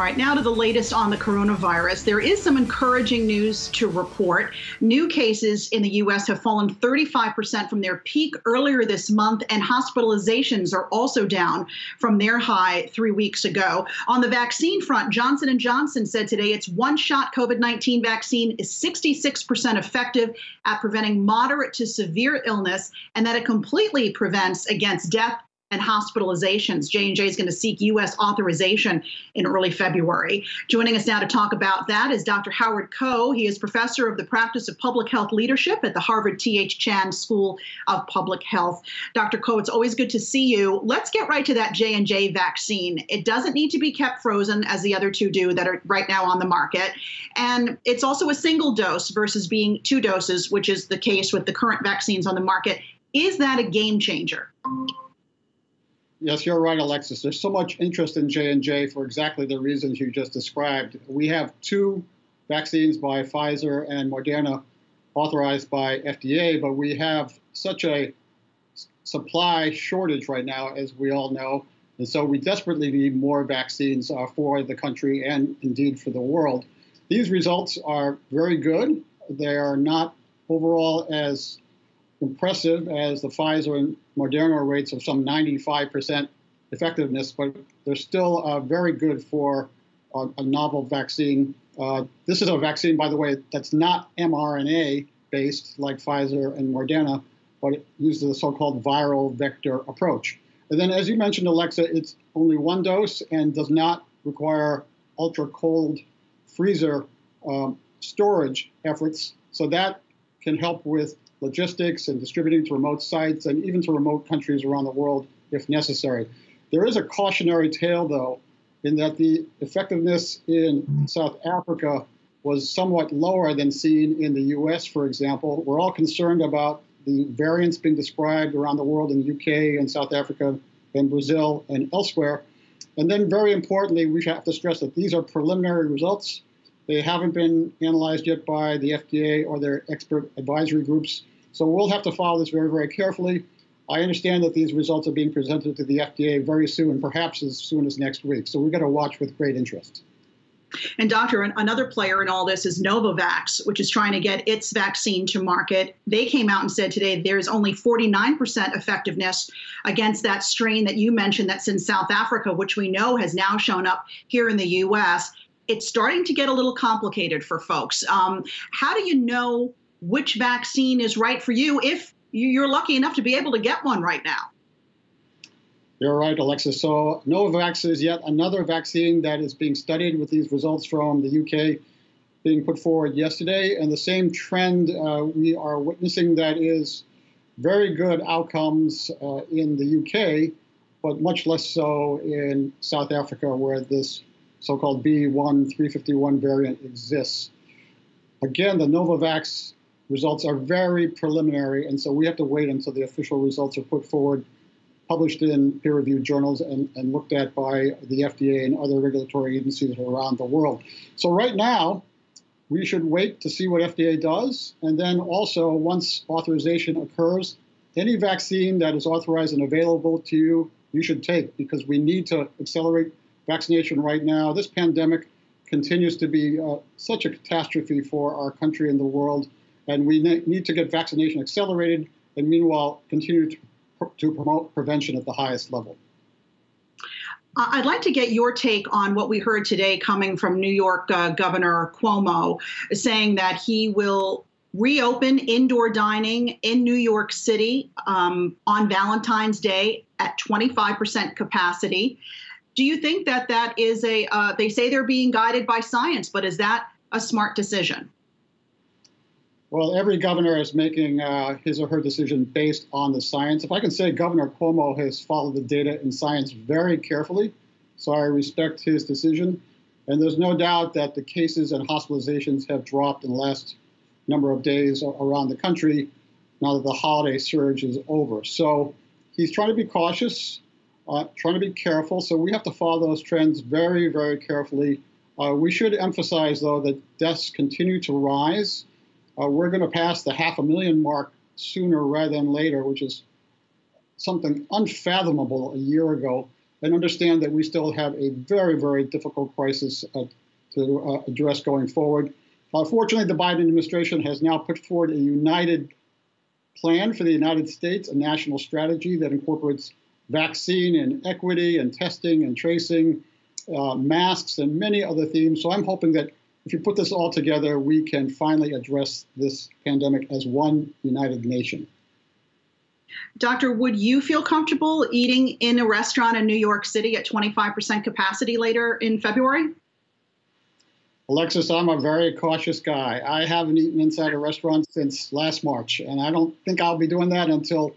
All right, now to the latest on the coronavirus. There is some encouraging news to report. New cases in the U.S. have fallen 35% from their peak earlier this month, and hospitalizations are also down from their high three weeks ago. On the vaccine front, Johnson & Johnson said today its one-shot COVID-19 vaccine is 66% effective at preventing moderate to severe illness, and that it completely prevents against death and hospitalizations. J&J is going to seek U.S. authorization in early February. Joining us now to talk about that is Dr. Howard Koh. He is professor of the practice of public health leadership at the Harvard T.H. Chan School of Public Health. Dr. Koh, it's always good to see you. Let's get right to that J&J vaccine. It doesn't need to be kept frozen as the other two do that are right now on the market. And it's also a single dose versus being two doses, which is the case with the current vaccines on the market. Is that a game changer? Yes, you're right, Alexis. There's so much interest in J&J for exactly the reasons you just described. We have two vaccines by Pfizer and Moderna authorized by FDA, but we have such a supply shortage right now, as we all know, and so we desperately need more vaccines uh, for the country and indeed for the world. These results are very good. They are not overall as impressive as the Pfizer and Moderna rates of some 95% effectiveness, but they're still uh, very good for a novel vaccine. Uh, this is a vaccine, by the way, that's not mRNA based like Pfizer and Moderna, but it uses the so called viral vector approach. And then, as you mentioned, Alexa, it's only one dose and does not require ultra cold freezer um, storage efforts. So that can help with logistics and distributing to remote sites and even to remote countries around the world if necessary. There is a cautionary tale, though, in that the effectiveness in South Africa was somewhat lower than seen in the US, for example. We're all concerned about the variants being described around the world in the UK and South Africa and Brazil and elsewhere. And then, very importantly, we have to stress that these are preliminary results. They haven't been analyzed yet by the FDA or their expert advisory groups. So we'll have to follow this very, very carefully. I understand that these results are being presented to the FDA very soon, perhaps as soon as next week. So we're going to watch with great interest. And doctor, another player in all this is Novavax, which is trying to get its vaccine to market. They came out and said today there's only 49% effectiveness against that strain that you mentioned that's in South Africa, which we know has now shown up here in the U.S. It's starting to get a little complicated for folks. Um, how do you know which vaccine is right for you if you're lucky enough to be able to get one right now. You're right, Alexis. So Novavax is yet another vaccine that is being studied with these results from the UK being put forward yesterday. And the same trend uh, we are witnessing that is very good outcomes uh, in the UK, but much less so in South Africa, where this so-called B1351 variant exists. Again, the Novavax results are very preliminary, and so we have to wait until the official results are put forward, published in peer-reviewed journals, and, and looked at by the FDA and other regulatory agencies around the world. So right now, we should wait to see what FDA does, and then also once authorization occurs, any vaccine that is authorized and available to you, you should take because we need to accelerate vaccination right now. This pandemic continues to be uh, such a catastrophe for our country and the world and we need to get vaccination accelerated, and meanwhile continue to, to promote prevention at the highest level. I'd like to get your take on what we heard today coming from New York uh, Governor Cuomo, saying that he will reopen indoor dining in New York City um, on Valentine's Day at 25% capacity. Do you think that that is a, uh, they say they're being guided by science, but is that a smart decision? Well, every governor is making uh, his or her decision based on the science. If I can say, Governor Cuomo has followed the data and science very carefully, so I respect his decision. And there's no doubt that the cases and hospitalizations have dropped in the last number of days around the country now that the holiday surge is over. So he's trying to be cautious, uh, trying to be careful. So we have to follow those trends very, very carefully. Uh, we should emphasize, though, that deaths continue to rise uh, we're going to pass the half a million mark sooner rather than later, which is something unfathomable a year ago. and understand that we still have a very, very difficult crisis uh, to uh, address going forward. Uh, fortunately, the Biden administration has now put forward a united plan for the United States, a national strategy that incorporates vaccine and equity and testing and tracing, uh, masks, and many other themes. So I'm hoping that if you put this all together, we can finally address this pandemic as one united nation. Doctor, would you feel comfortable eating in a restaurant in New York City at 25% capacity later in February? Alexis, I'm a very cautious guy. I haven't eaten inside a restaurant since last March, and I don't think I'll be doing that until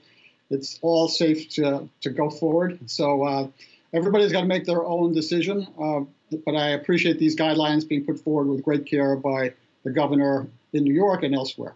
it's all safe to, to go forward. So uh, everybody's got to make their own decision, uh, but I appreciate these guidelines being put forward with great care by the governor in New York and elsewhere.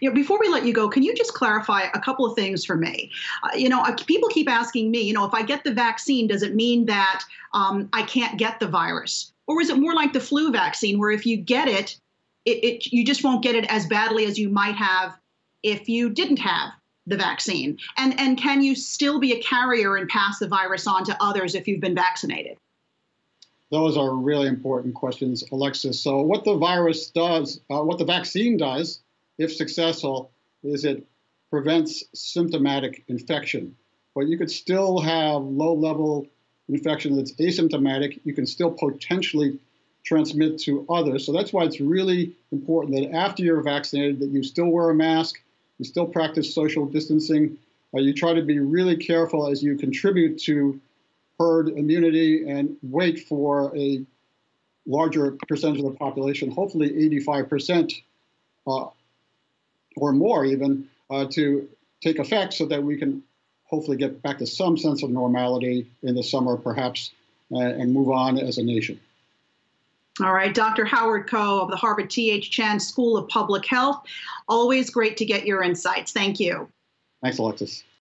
You know, before we let you go, can you just clarify a couple of things for me? Uh, you know, people keep asking me, you know, if I get the vaccine, does it mean that um, I can't get the virus? Or is it more like the flu vaccine, where if you get it, it, it you just won't get it as badly as you might have if you didn't have the vaccine? And and can you still be a carrier and pass the virus on to others if you've been vaccinated? Those are really important questions, Alexis. So, what the virus does, uh, what the vaccine does, if successful, is it prevents symptomatic infection. But you could still have low level infection that's asymptomatic. You can still potentially transmit to others. So that's why it's really important that after you're vaccinated, that you still wear a mask, you still practice social distancing, uh, you try to be really careful as you contribute to herd immunity and wait for a larger percentage of the population, hopefully 85% uh, or more even, uh, to take effect so that we can hopefully get back to some sense of normality in the summer, perhaps, uh, and move on as a nation. All right, Dr. Howard Koh of the Harvard T.H. Chan School of Public Health. Always great to get your insights. Thank you. Thanks, Alexis.